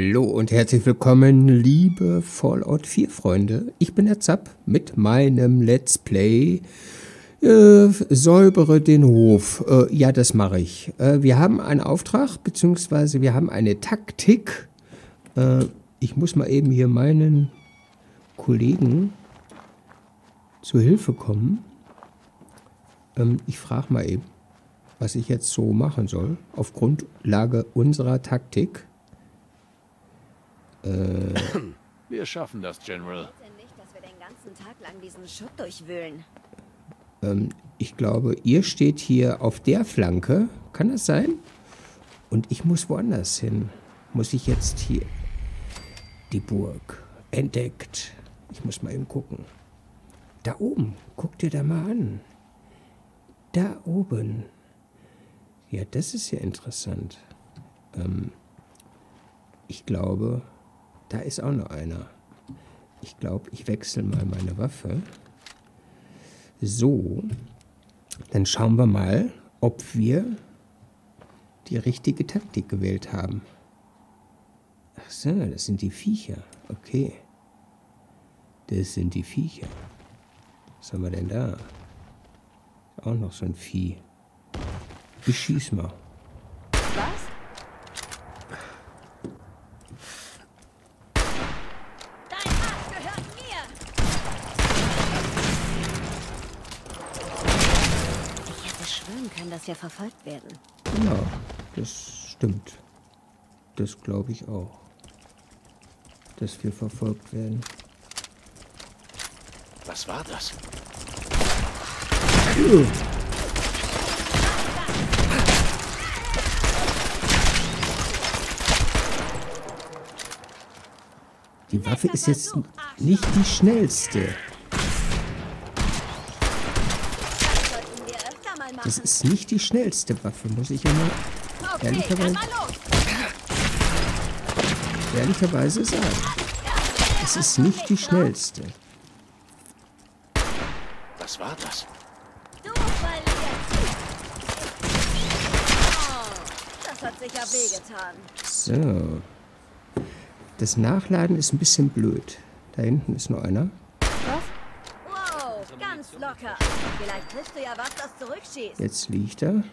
Hallo und herzlich willkommen, liebe Fallout 4 Freunde. Ich bin der Zapp mit meinem Let's Play. Äh, säubere den Hof. Äh, ja, das mache ich. Äh, wir haben einen Auftrag, beziehungsweise wir haben eine Taktik. Äh, ich muss mal eben hier meinen Kollegen zu Hilfe kommen. Ähm, ich frage mal eben, was ich jetzt so machen soll, auf Grundlage unserer Taktik. Äh. Wir schaffen das, General. nicht, dass wir den ganzen Tag lang diesen Schutt durchwühlen. Ähm, ich glaube, ihr steht hier auf der Flanke. Kann das sein? Und ich muss woanders hin. Muss ich jetzt hier... Die Burg. Entdeckt. Ich muss mal eben gucken. Da oben. Guck dir da mal an. Da oben. Ja, das ist ja interessant. Ähm, ich glaube, da ist auch noch einer. Ich glaube, ich wechsle mal meine Waffe. So, dann schauen wir mal, ob wir die richtige Taktik gewählt haben. Ach so, das sind die Viecher. Okay. Das sind die Viecher. Was haben wir denn da? Auch noch so ein Vieh. Ich schieß mal. Was? Dein Arsch gehört mir! Ich hätte wir verfolgt werden. Genau, das stimmt. Das glaube ich auch. Dass wir verfolgt werden. Was war das? Die Waffe ist jetzt nicht die schnellste. Das sollten wir öfter mal machen. Das ist nicht die schnellste Waffe, muss ich ja mal okay, ehrlicherweise, mal ehrlicherweise sagen. Es ist nicht die schnellste. Was war das? Du. Oh, das hat sicher wehgetan. So. Das Nachladen ist ein bisschen blöd. Da hinten ist noch einer. Wow, ganz locker. Vielleicht triffst du ja was. Jetzt liegt er.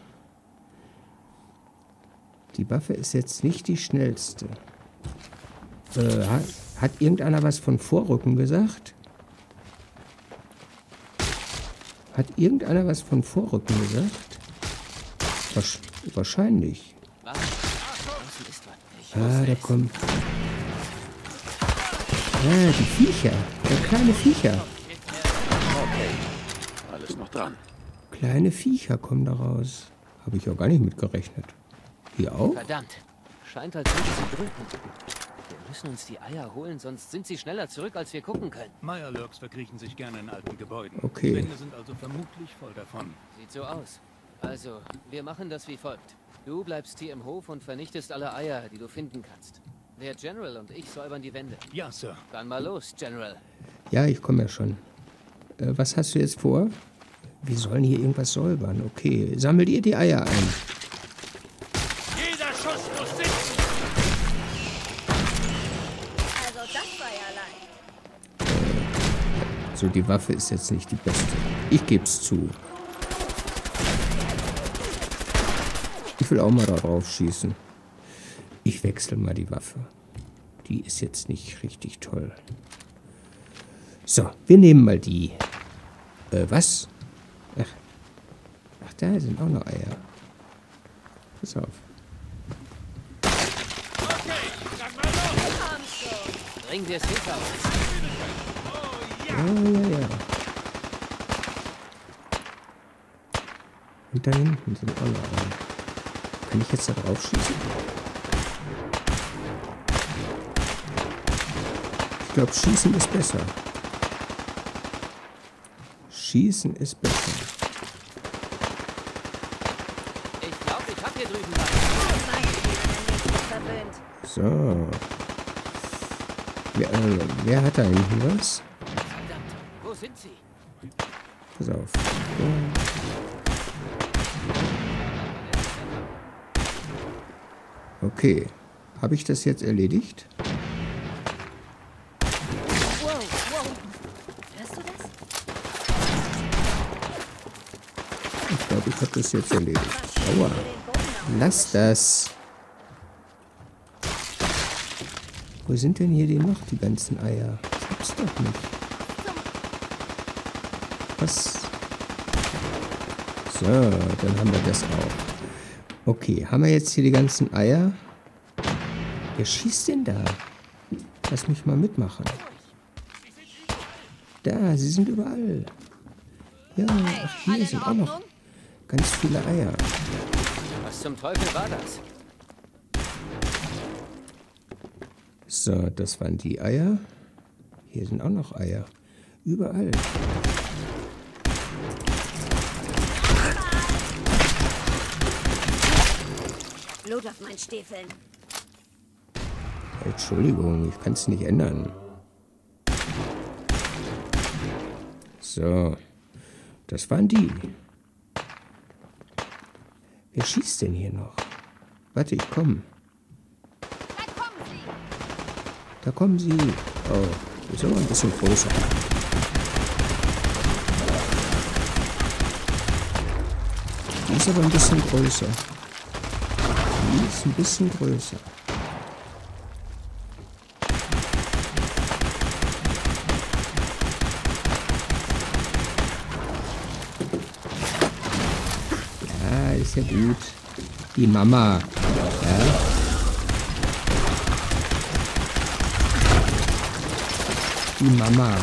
Die Waffe ist jetzt nicht die schnellste. Äh, hat, hat irgendeiner was von Vorrücken gesagt? Hat irgendeiner was von Vorrücken gesagt? Wasch wahrscheinlich. Ah, da kommt. Ja, die Viecher. Der kleine Viecher. Alles noch dran. Kleine Viecher kommen da raus. Habe ich auch gar nicht mitgerechnet. Hier auch? Verdammt. Scheint, als würde sie drücken. Wir müssen uns die Eier holen, sonst sind sie schneller zurück, als wir gucken können. Meierlurks verkriechen sich gerne in alten Gebäuden. Okay. Die Wände sind also vermutlich voll davon. Sieht so aus. Also, wir machen das wie folgt. Du bleibst hier im Hof und vernichtest alle Eier, die du finden kannst. Der General und ich säubern die Wände. Ja, Sir. Dann mal los, General. Ja, ich komme ja schon. Äh, was hast du jetzt vor? Wir sollen hier irgendwas säubern. Okay, sammelt ihr die Eier ein. Jeder Schuss muss sitzen! Also das war ja leicht. So, die Waffe ist jetzt nicht die beste. Ich geb's zu. Ich will auch mal da drauf schießen. Ich wechsle mal die Waffe. Die ist jetzt nicht richtig toll. So, wir nehmen mal die. Äh, was? Da sind auch noch Eier. Pass auf. Bring wir es hinter uns. Ja, ja, ja. Und da hinten sind auch noch Eier. Kann ich jetzt da drauf schießen? Ich glaube, Schießen ist besser. Schießen ist besser. Ich glaube, ich hab hier drüben was. Nein, ich bin nicht verwöhnt. So. Wer, äh, wer hat da hinten was? Wo sind sie? Pass auf. Okay. Habe ich das jetzt erledigt? Wow, wow. Hörst du das? Ich glaube, ich habe das jetzt erledigt. Aua. Lass das. Wo sind denn hier die noch, die ganzen Eier? Das gibt's doch nicht. Was? So, dann haben wir das auch. Okay, haben wir jetzt hier die ganzen Eier? Wer schießt denn da? Lass mich mal mitmachen. Da, sie sind überall. Ja, ach, hier sind auch noch ganz viele Eier. Was zum Teufel war das? So, das waren die Eier. Hier sind auch noch Eier. Überall. Blut auf meinen Stiefeln. Entschuldigung, ich kann es nicht ändern. So, das waren die. Wer schießt denn hier noch? Warte, ich komme. Da kommen sie! Da kommen sie. Oh, ist aber ein bisschen größer. Die ist aber ein bisschen größer. Die ist ein bisschen größer. Ja, ist ja gut. Die Mama. Ja. Die Mama.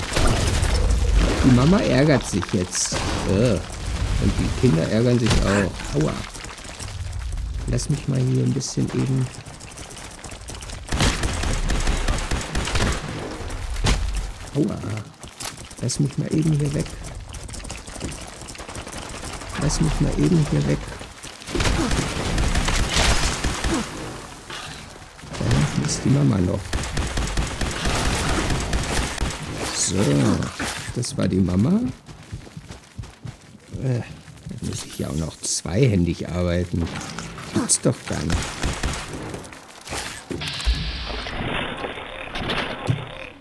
Die Mama ärgert sich jetzt. Äh. Und die Kinder ärgern sich auch. Aua. Lass mich mal hier ein bisschen eben. Aua. Lass mich mal eben hier weg. Lass mich mal eben hier weg. So, das war die Mama. Äh, da muss ich ja auch noch zweihändig arbeiten. Gibt's doch gar nicht.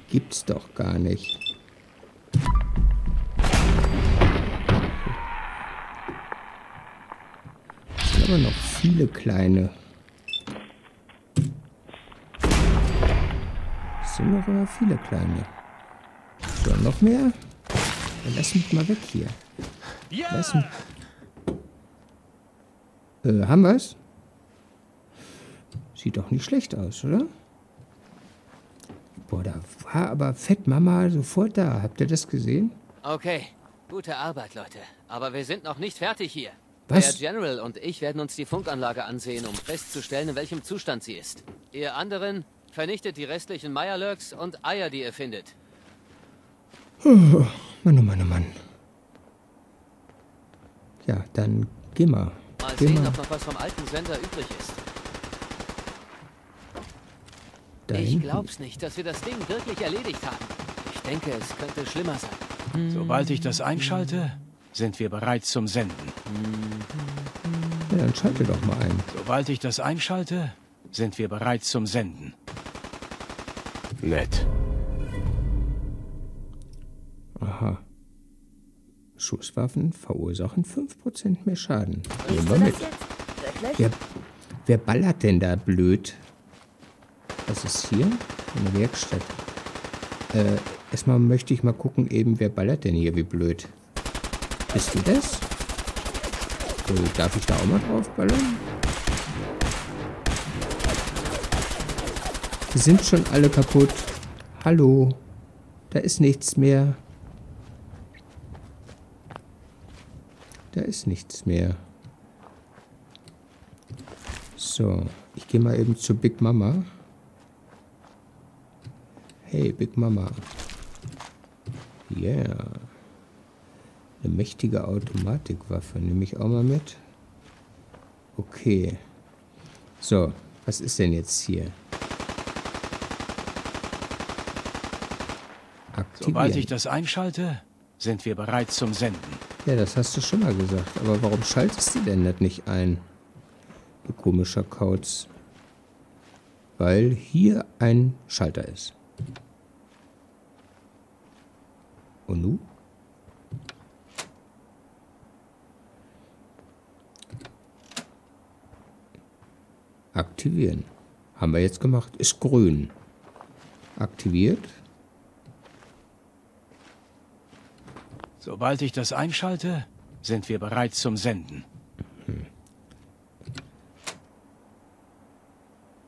Gibt's doch gar nicht. Es sind aber noch viele kleine. Es sind noch aber viele kleine. So, noch mehr? Dann lass mich mal weg hier. Lass mich. Äh, haben wir's? Sieht doch nicht schlecht aus, oder? Boah, da war aber Fett Mama sofort da. Habt ihr das gesehen? Okay, gute Arbeit, Leute. Aber wir sind noch nicht fertig hier. Was? Der General und ich werden uns die Funkanlage ansehen, um festzustellen, in welchem Zustand sie ist. Ihr anderen vernichtet die restlichen Meyerlurks und Eier, die ihr findet. Mann, oh Mann, oh Mann. Ja, dann geh mal. Mal Geh sehen, mal ob noch was vom alten Sender übrig ist. da Ich hinten. glaub's nicht, dass wir das Ding wirklich erledigt haben. Ich denke, es könnte schlimmer sein. Sobald ich das einschalte, sind wir bereit zum Senden. Ja, dann schalte doch mal ein. Sobald ich das einschalte, sind wir bereit zum Senden. Nett. Schusswaffen verursachen 5% mehr Schaden. Nehmen wir mit. Wer, wer ballert denn da blöd? Was ist hier? Eine Werkstatt. Äh, erstmal möchte ich mal gucken, eben, wer ballert denn hier wie blöd? Bist du das? Äh, darf ich da auch mal drauf ballern? Die sind schon alle kaputt. Hallo. Da ist nichts mehr. Da ist nichts mehr. So, ich gehe mal eben zu Big Mama. Hey, Big Mama. Yeah. Eine mächtige Automatikwaffe. Nehme ich auch mal mit. Okay. So, was ist denn jetzt hier? Sobald ich Aktivieren. das einschalte, sind wir bereit zum Senden. Ja, das hast du schon mal gesagt. Aber warum schaltest du denn das nicht ein? Du komischer Kauz. weil hier ein Schalter ist. Und nun? Aktivieren. Haben wir jetzt gemacht. Ist grün. Aktiviert. Sobald ich das einschalte, sind wir bereit zum Senden.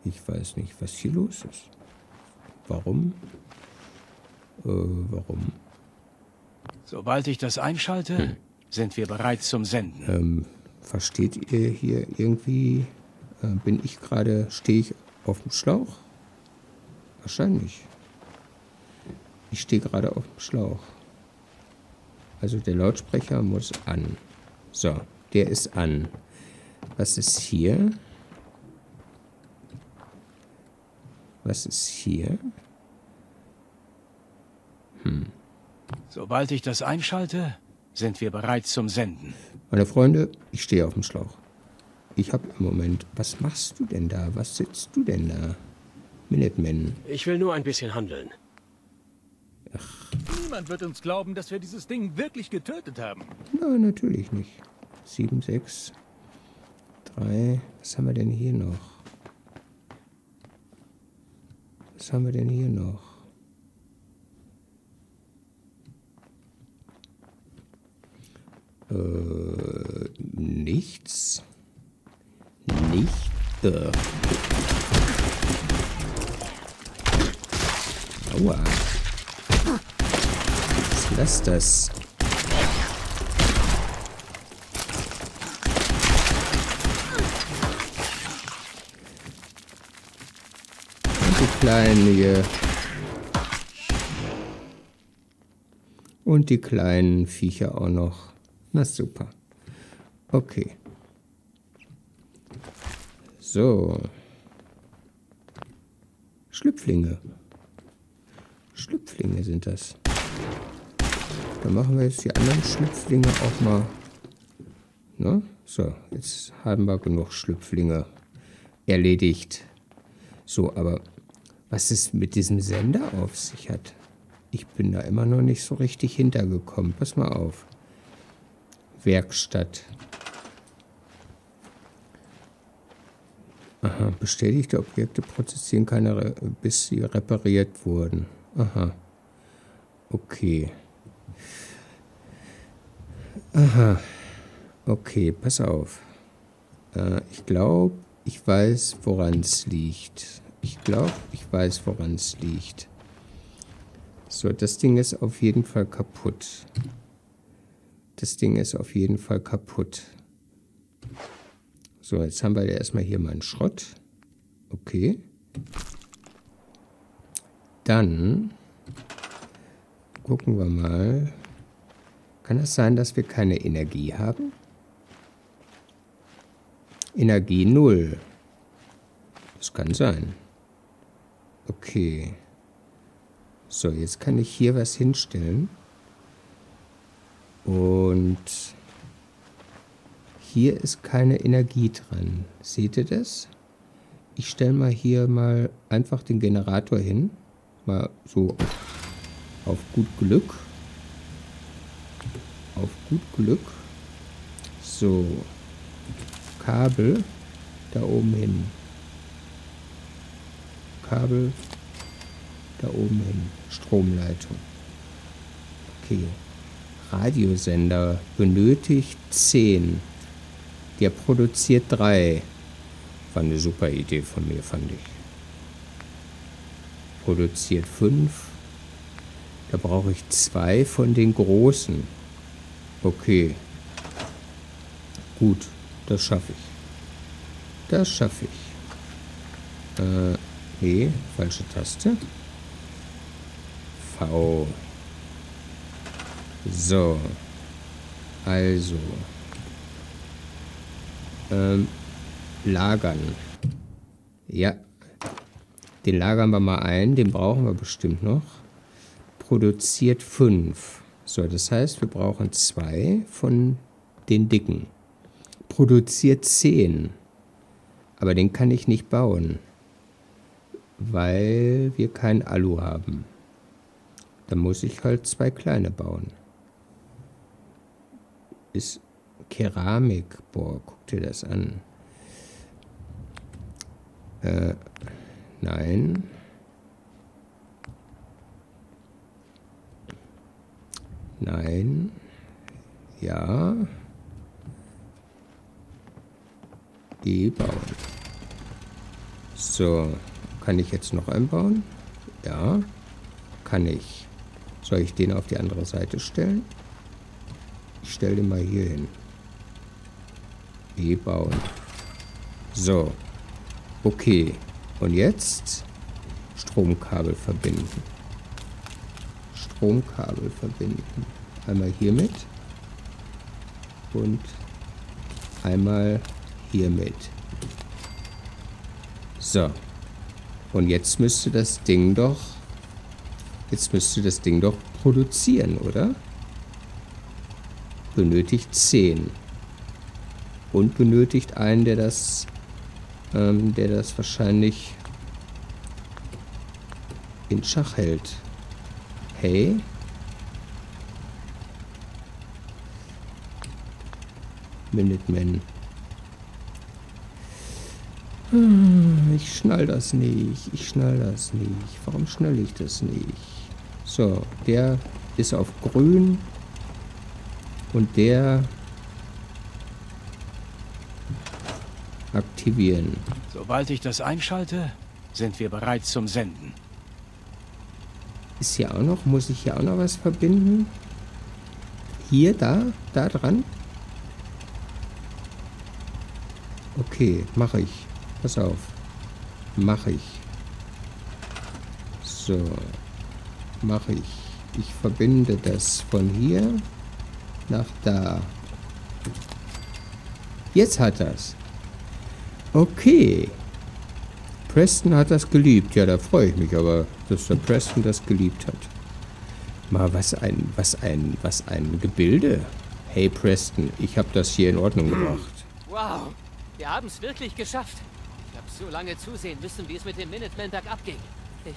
Ich weiß nicht, was hier los ist. Warum? Äh, warum? Sobald ich das einschalte, sind wir bereit zum Senden. Ähm, versteht ihr hier irgendwie? Äh, bin ich gerade, stehe ich auf dem Schlauch? Wahrscheinlich. Ich stehe gerade auf dem Schlauch. Also der Lautsprecher muss an. So, der ist an. Was ist hier? Was ist hier? Sobald ich das einschalte, sind wir bereit zum Senden. Meine Freunde, ich stehe auf dem Schlauch. Ich habe im Moment. Was machst du denn da? Was sitzt du denn da? Minuteman. Ich will nur ein bisschen handeln. Niemand wird uns glauben, dass wir dieses Ding wirklich getötet haben. Nein, natürlich nicht. 7, 6, 3. Was haben wir denn hier noch? Was haben wir denn hier noch? Äh, nichts. Nicht. Äh. Aua. Was ist das? Und die Kleinen hier. Und die kleinen Viecher auch noch. Na super. Okay. So. Schlüpflinge. Schlüpflinge sind das. Dann machen wir jetzt die anderen Schlüpflinge auch mal. Ne? So, jetzt haben wir genug Schlüpflinge erledigt. So, aber was es mit diesem Sender auf sich hat, ich bin da immer noch nicht so richtig hintergekommen. Pass mal auf. Werkstatt. Aha, bestätigte Objekte prozessieren keine, bis sie repariert wurden. Aha. Okay. Aha. Okay, pass auf. Äh, ich glaube, ich weiß, woran es liegt. Ich glaube, ich weiß, woran es liegt. So, das Ding ist auf jeden Fall kaputt. Das Ding ist auf jeden Fall kaputt. So, jetzt haben wir ja erstmal hier mal einen Schrott. Okay. Dann gucken wir mal. Kann es sein, dass wir keine Energie haben? Energie 0. Das kann sein. Okay. So, jetzt kann ich hier was hinstellen. Und hier ist keine Energie dran. Seht ihr das? Ich stelle mal hier mal einfach den Generator hin. Mal so auf gut Glück. Auf gut Glück. So. Kabel da oben hin. Kabel da oben hin. Stromleitung. Okay. Radiosender benötigt 10. Der produziert 3. War eine super Idee von mir, fand ich. Produziert 5. Da brauche ich zwei von den großen. Okay. Gut, das schaffe ich. Das schaffe ich. Äh, nee, falsche Taste. V. So. Also. Ähm, lagern. Ja. Den lagern wir mal ein. Den brauchen wir bestimmt noch. Produziert 5. So, das heißt, wir brauchen zwei von den dicken. Produziert 10. Aber den kann ich nicht bauen. weil wir kein Alu haben. Dann muss ich halt zwei kleine bauen. Ist Keramik. Boah, guck dir das an. Äh, nein. Nein. Ja. E bauen. So. Kann ich jetzt noch einbauen? Ja. Kann ich. Soll ich den auf die andere Seite stellen? Ich stelle den mal hier hin. E bauen. So. Okay. Und jetzt Stromkabel verbinden. Stromkabel verbinden. Einmal hiermit und einmal hiermit. So. Und jetzt müsste das Ding doch jetzt müsste das Ding doch produzieren, oder? Benötigt 10. Und benötigt einen, der das ähm, der das wahrscheinlich in Schach hält. Hey? Minuteman. Hm, ich schnall das nicht. Ich schnall das nicht. Warum schnall ich das nicht? So, der ist auf grün. Und der aktivieren. Sobald ich das einschalte, sind wir bereit zum Senden. Ist hier auch noch, muss ich hier auch noch was verbinden? Hier, da, da dran? Okay, mache ich. Pass auf. Mache ich. So. Mache ich. Ich verbinde das von hier nach da. Jetzt hat das. Okay. Preston hat das geliebt. Ja, da freue ich mich aber, dass der Preston das geliebt hat. Mal, was ein, was ein, was ein Gebilde. Hey Preston, ich habe das hier in Ordnung gebracht. Wow, wir haben es wirklich geschafft. Ich habe so lange zusehen müssen, wie es mit dem Minuteman bergab ging. Ich...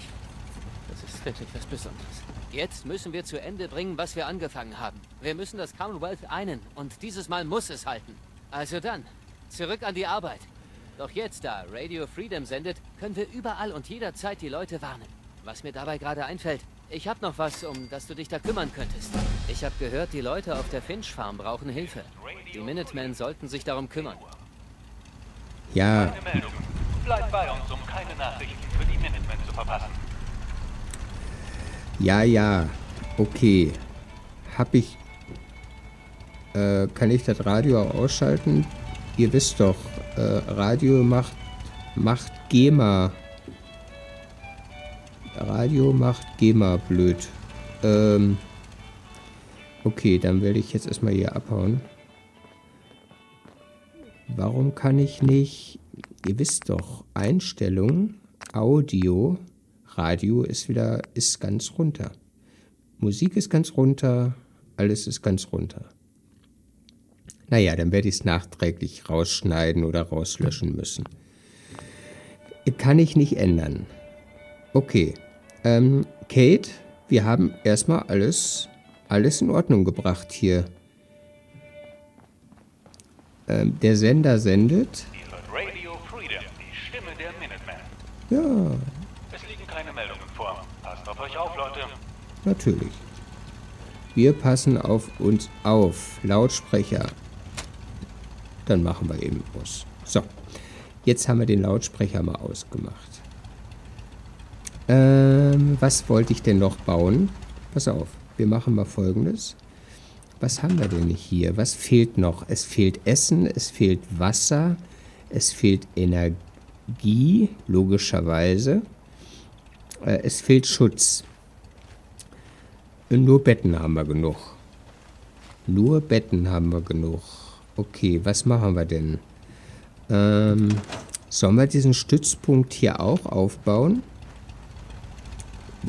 Das ist wirklich was Besonderes. Jetzt müssen wir zu Ende bringen, was wir angefangen haben. Wir müssen das Commonwealth einen und dieses Mal muss es halten. Also dann, zurück an die Arbeit. Doch jetzt, da Radio Freedom sendet, können wir überall und jederzeit die Leute warnen. Was mir dabei gerade einfällt, ich habe noch was, um das du dich da kümmern könntest. Ich habe gehört, die Leute auf der Finch Farm brauchen Hilfe. Die Minutemen sollten sich darum kümmern. Ja. Bleibt bei uns, um keine Nachrichten für die Minutemen zu verpassen. ja, ja. Okay. Hab ich... Äh, kann ich das Radio auch ausschalten? Ihr wisst doch, äh, Radio macht, macht GEMA. Radio macht GEMA blöd. Ähm, okay, dann werde ich jetzt erstmal hier abhauen. Warum kann ich nicht... Ihr wisst doch, Einstellung, Audio, Radio ist wieder, ist ganz runter. Musik ist ganz runter, alles ist ganz runter. Naja, dann werde ich es nachträglich rausschneiden oder rauslöschen müssen. Kann ich nicht ändern. Okay. Ähm, Kate, wir haben erstmal alles, alles in Ordnung gebracht hier. Ähm, der Sender sendet. Radio Freedom, die Stimme der Minutemen. Ja, Es liegen keine Meldungen vor. Passt auf euch auf, Leute. natürlich. Wir passen auf uns auf. Lautsprecher. Dann machen wir eben aus. So, jetzt haben wir den Lautsprecher mal ausgemacht. Ähm, was wollte ich denn noch bauen? Pass auf, wir machen mal folgendes. Was haben wir denn hier? Was fehlt noch? Es fehlt Essen, es fehlt Wasser, es fehlt Energie, logischerweise. Äh, es fehlt Schutz. Nur Betten haben wir genug. Nur Betten haben wir genug. Okay, was machen wir denn? Ähm, sollen wir diesen Stützpunkt hier auch aufbauen?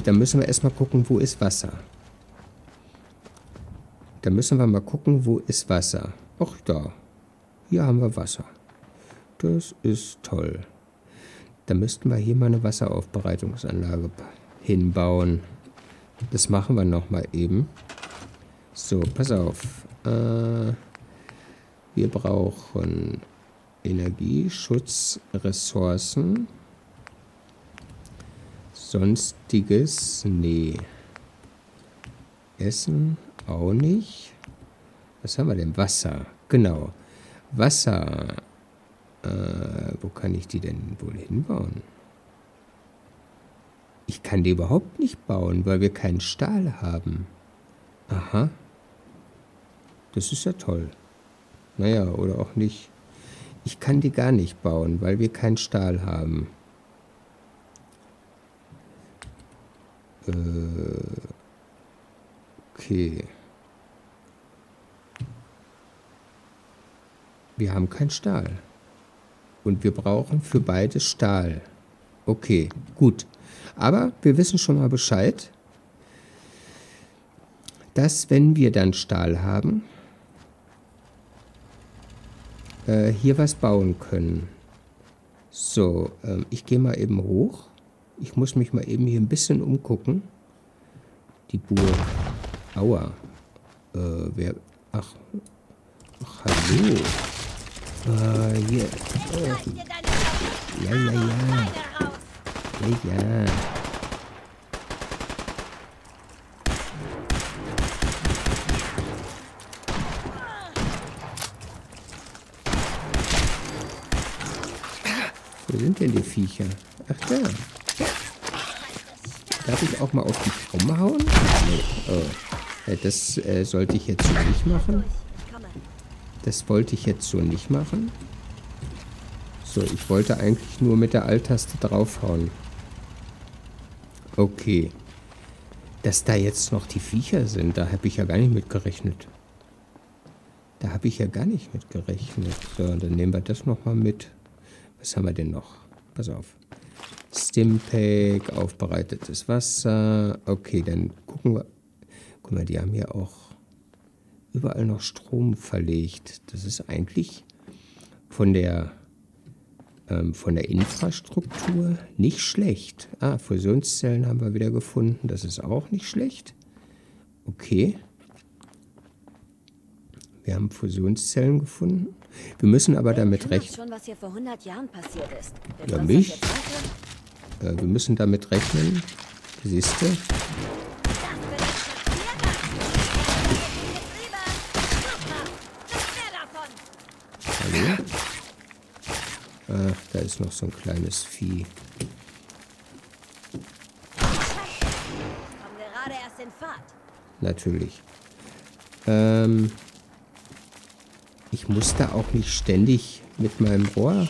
Da müssen wir erstmal gucken, wo ist Wasser. Da müssen wir mal gucken, wo ist Wasser. Ach da, hier haben wir Wasser. Das ist toll. Da müssten wir hier mal eine Wasseraufbereitungsanlage hinbauen. Das machen wir nochmal eben. So, pass auf. Äh, wir brauchen Energie, Schutz, Ressourcen. Sonstiges, nee. Essen auch nicht. Was haben wir denn? Wasser. Genau. Wasser. Äh, wo kann ich die denn wohl hinbauen? Ich kann die überhaupt nicht bauen, weil wir keinen Stahl haben. Aha. Das ist ja toll. Naja, oder auch nicht. Ich kann die gar nicht bauen, weil wir keinen Stahl haben. Äh, okay. Wir haben keinen Stahl. Und wir brauchen für beides Stahl. Okay, gut. Aber wir wissen schon mal Bescheid, dass wenn wir dann Stahl haben, äh, hier was bauen können. So, ähm, ich gehe mal eben hoch. Ich muss mich mal eben hier ein bisschen umgucken. Die Burg. Aua. Äh, wer... Ach. Ach, hallo. Äh, hier. Äh, ja, ja, ja. Ja, ja. Wo sind denn die Viecher? Ach da. Darf ich auch mal auf die Krumme hauen? Nee. Oh. Äh, Das äh, sollte ich jetzt nicht machen. Das wollte ich jetzt so nicht machen. So, ich wollte eigentlich nur mit der Alt-Taste draufhauen. Okay. Dass da jetzt noch die Viecher sind, da habe ich ja gar nicht mit gerechnet. Da habe ich ja gar nicht mit gerechnet. So, dann nehmen wir das nochmal mit. Was haben wir denn noch? Pass auf. Stimpack, aufbereitetes Wasser. Okay, dann gucken wir. Guck mal, die haben hier auch überall noch Strom verlegt. Das ist eigentlich von der, ähm, von der Infrastruktur nicht schlecht. Ah, Fusionszellen haben wir wieder gefunden. Das ist auch nicht schlecht. Okay. Wir haben Fusionszellen gefunden. Wir müssen aber damit rechnen. schon, was hier vor 100 Jahren passiert ist. Wenn Ja, mich? Äh, wir müssen damit rechnen. Siehst du? Das will ich kapieren. Jetzt rüber. Super. Noch mehr davon. Hallo? Ach, da ist noch so ein kleines Vieh. Natürlich. Ähm, ich muss da auch nicht ständig mit meinem Rohr. Äh,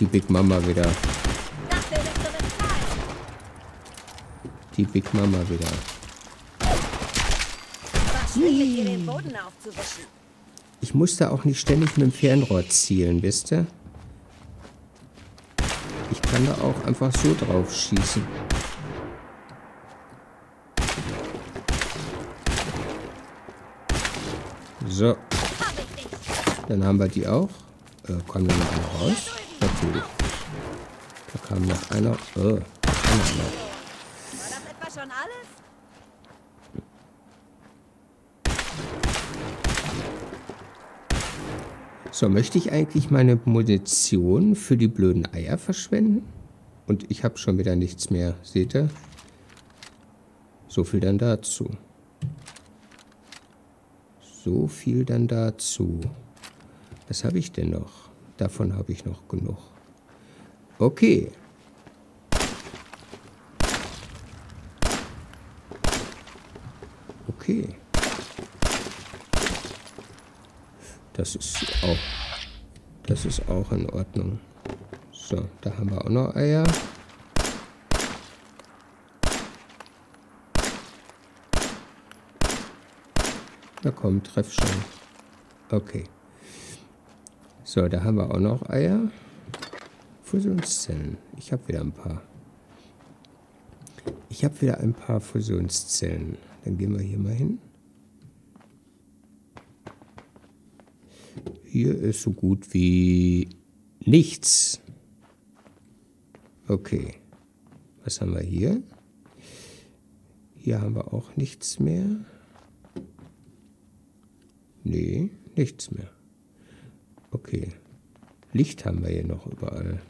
die Big Mama wieder. Die Big Mama wieder. Schwierig, dir den Boden aufzuwischen. Ich muss da auch nicht ständig mit dem Fernrohr zielen, wisst ihr? Ich kann da auch einfach so drauf schießen. So, dann haben wir die auch. Äh, kommen da noch einer raus? Natürlich. Da kam noch einer. Oh, einer noch. War das etwa schon alles? So, möchte ich eigentlich meine Munition für die blöden Eier verschwenden? Und ich habe schon wieder nichts mehr, seht ihr? So viel dann dazu. So viel dann dazu. Was habe ich denn noch? Davon habe ich noch genug. Okay. Okay. Das ist auch. Das ist auch in Ordnung. So, da haben wir auch noch Eier. Na komm, treff schon. Okay. So, da haben wir auch noch Eier. Fusionszellen. Ich habe wieder ein paar. Ich habe wieder ein paar Fusionszellen. Dann gehen wir hier mal hin. Hier ist so gut wie nichts. Okay. Was haben wir hier? Hier haben wir auch nichts mehr. Nee, nichts mehr. Okay. Licht haben wir hier noch überall.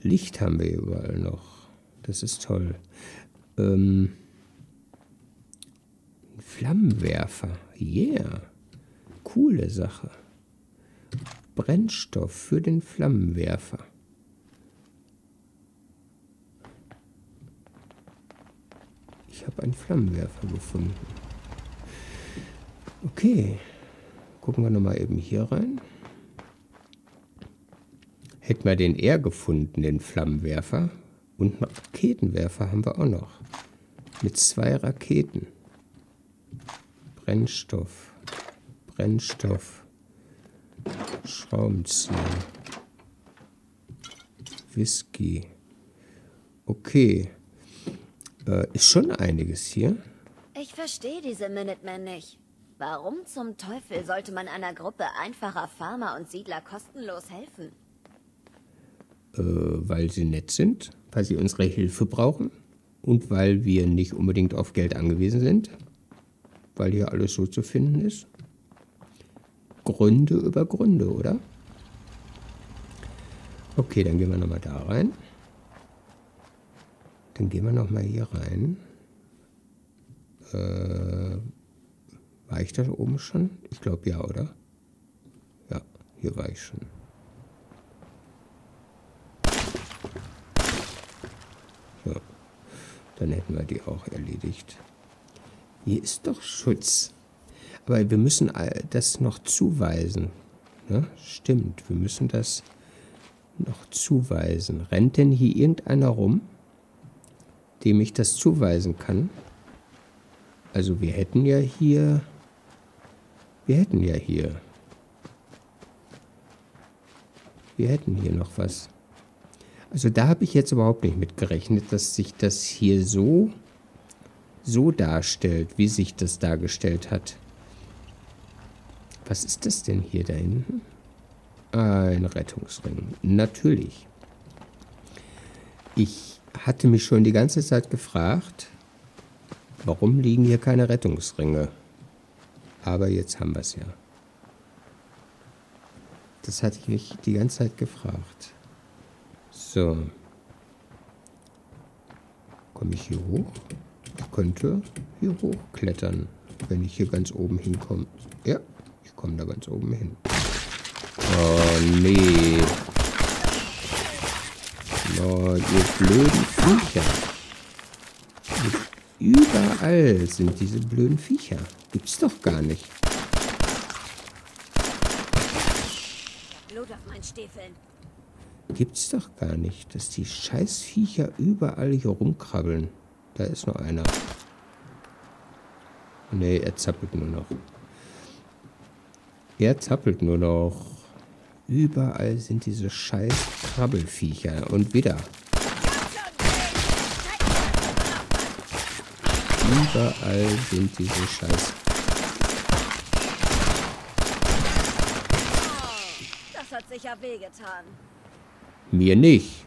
Licht haben wir hier überall noch. Das ist toll. Ähm, Flammenwerfer. Yeah. Coole Sache. Brennstoff für den Flammenwerfer. Ich habe einen Flammenwerfer gefunden. Okay. Gucken wir nochmal eben hier rein. Hätten wir den eher gefunden, den Flammenwerfer. Und einen Raketenwerfer haben wir auch noch. Mit zwei Raketen. Brennstoff. Brennstoff. Schraubenzieher. Whisky. Okay. Äh, ist schon einiges hier. Ich verstehe diese Minutemen nicht. Warum zum Teufel sollte man einer Gruppe einfacher Farmer und Siedler kostenlos helfen? Äh, weil sie nett sind, weil sie unsere Hilfe brauchen und weil wir nicht unbedingt auf Geld angewiesen sind, weil hier alles so zu finden ist. Gründe über Gründe, oder? Okay, dann gehen wir nochmal da rein. Dann gehen wir nochmal hier rein. Äh, war ich da oben schon? Ich glaube ja, oder? Ja, hier war ich schon. So, dann hätten wir die auch erledigt. Hier ist doch Schutz. Aber wir müssen das noch zuweisen. Ne? Stimmt, wir müssen das noch zuweisen. Rennt denn hier irgendeiner rum, dem ich das zuweisen kann? Also wir hätten ja hier... Wir hätten ja hier... Wir hätten hier noch was. Also da habe ich jetzt überhaupt nicht mit gerechnet, dass sich das hier so, so darstellt, wie sich das dargestellt hat. Was ist das denn hier da hinten? Ein Rettungsring. Natürlich. Ich hatte mich schon die ganze Zeit gefragt, warum liegen hier keine Rettungsringe? Aber jetzt haben wir es ja. Das hatte ich mich die ganze Zeit gefragt. So. Komme ich hier hoch? Ich könnte hier hochklettern, wenn ich hier ganz oben hinkomme. Ja, ich komme da ganz oben hin. Oh, nee. Oh, ihr blöden Viecher. Überall sind diese blöden Viecher. Gibt's doch gar nicht. Blut auf meinen Stiefeln. Gibt's doch gar nicht, dass die Scheißviecher überall hier rumkrabbeln. Da ist noch einer. Nee, er zappelt nur noch. Er zappelt nur noch. Überall sind diese scheiß Krabbelfiecher. Und wieder. Überall sind diese scheiß... Das hat sicher wehgetan. Mir nicht.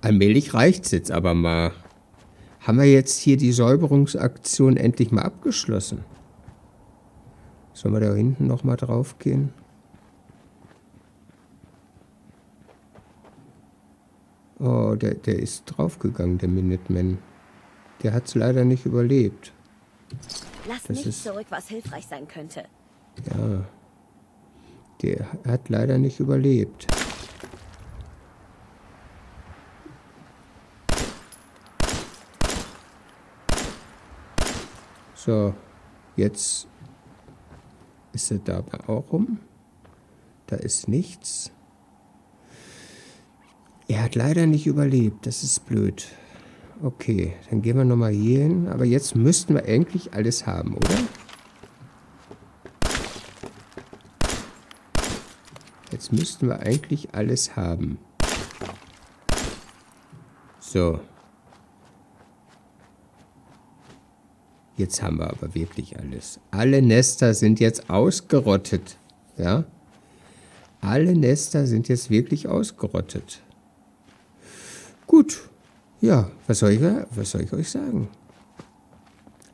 Allmählich reicht's jetzt aber mal. Haben wir jetzt hier die Säuberungsaktion endlich mal abgeschlossen? Sollen wir da hinten noch mal drauf gehen? Oh, der, der ist draufgegangen, der Minuteman. Der hat's leider nicht überlebt. Lass Das nichts ist- zurück, was hilfreich sein könnte. Ja. Der hat leider nicht überlebt. So, jetzt ist er da auch rum. Da ist nichts. Er hat leider nicht überlebt. Das ist blöd. Okay, dann gehen wir nochmal hier hin. Aber jetzt müssten wir eigentlich alles haben, oder? Jetzt müssten wir eigentlich alles haben. So. Jetzt haben wir aber wirklich alles. Alle Nester sind jetzt ausgerottet. Ja? Alle Nester sind jetzt wirklich ausgerottet. Gut, ja, was soll ich, was soll ich euch sagen?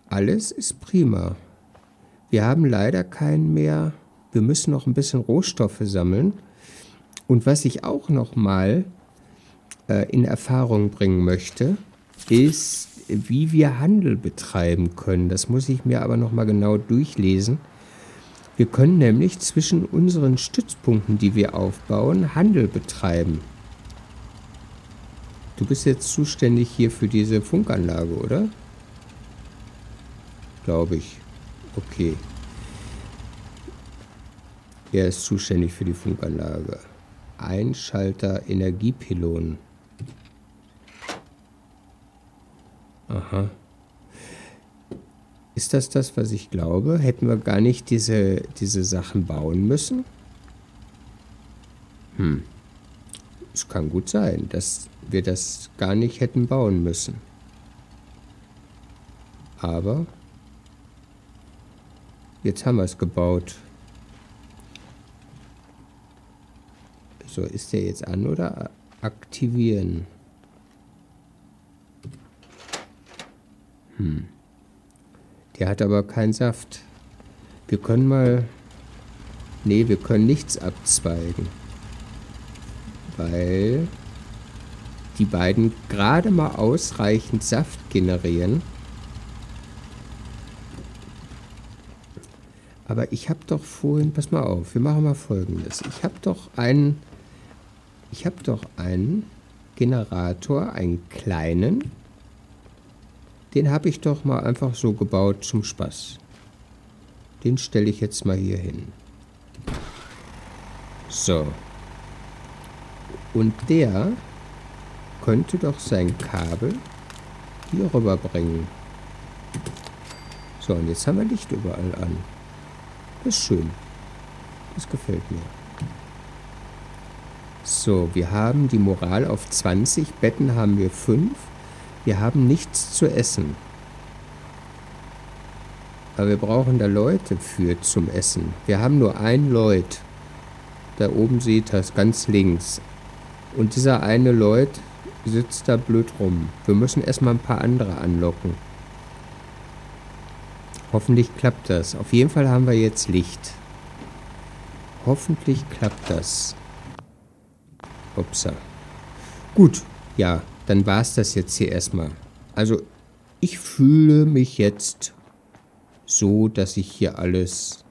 Alles ist prima. Wir haben leider keinen mehr. Wir müssen noch ein bisschen Rohstoffe sammeln. Und was ich auch noch mal äh, in Erfahrung bringen möchte, ist, wie wir Handel betreiben können. Das muss ich mir aber noch mal genau durchlesen. Wir können nämlich zwischen unseren Stützpunkten, die wir aufbauen, Handel betreiben. Du bist jetzt zuständig hier für diese Funkanlage, oder? Glaube ich. Okay. Er ist zuständig für die Funkanlage. Einschalter Energiepylonen. Aha. Ist das das, was ich glaube? Hätten wir gar nicht diese, diese Sachen bauen müssen? Hm. Es kann gut sein, dass wir das gar nicht hätten bauen müssen. Aber jetzt haben wir es gebaut. So, ist der jetzt an oder aktivieren? Hm. Der hat aber keinen Saft. Wir können mal... Nee, wir können nichts abzweigen. Weil die beiden gerade mal ausreichend Saft generieren. Aber ich habe doch vorhin, pass mal auf, wir machen mal folgendes. Ich habe doch einen, ich habe doch einen Generator, einen kleinen. Den habe ich doch mal einfach so gebaut zum Spaß. Den stelle ich jetzt mal hier hin. So. Und der könnte doch sein Kabel hier rüberbringen. So, und jetzt haben wir Licht überall an. Das ist schön. Das gefällt mir. So, wir haben die Moral auf 20. Betten haben wir 5. Wir haben nichts zu essen. Aber wir brauchen da Leute für zum Essen. Wir haben nur ein Leut. Da oben ihr es ganz links. Und dieser eine Leut sitzt da blöd rum. Wir müssen erstmal ein paar andere anlocken. Hoffentlich klappt das. Auf jeden Fall haben wir jetzt Licht. Hoffentlich klappt das. Upsa. Gut, ja, dann war es das jetzt hier erstmal. Also, ich fühle mich jetzt so, dass ich hier alles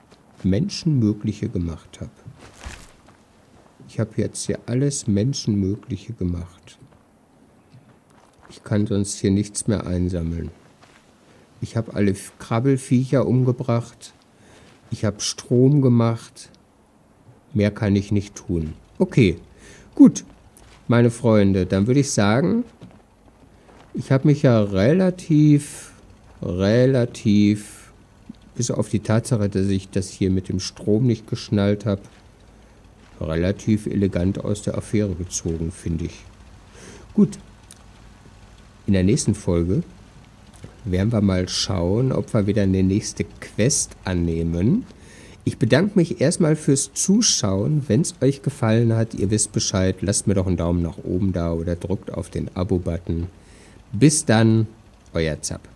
Menschenmögliche gemacht habe. Ich habe jetzt hier alles Menschenmögliche gemacht. Ich kann sonst hier nichts mehr einsammeln. Ich habe alle Krabbelfiecher umgebracht. Ich habe Strom gemacht. Mehr kann ich nicht tun. Okay, gut, meine Freunde, dann würde ich sagen, ich habe mich ja relativ, relativ, bis auf die Tatsache, dass ich das hier mit dem Strom nicht geschnallt habe, relativ elegant aus der Affäre gezogen, finde ich. Gut, in der nächsten Folge werden wir mal schauen, ob wir wieder eine nächste Quest annehmen. Ich bedanke mich erstmal fürs Zuschauen. Wenn es euch gefallen hat, ihr wisst Bescheid, lasst mir doch einen Daumen nach oben da oder drückt auf den Abo-Button. Bis dann, euer Zapp.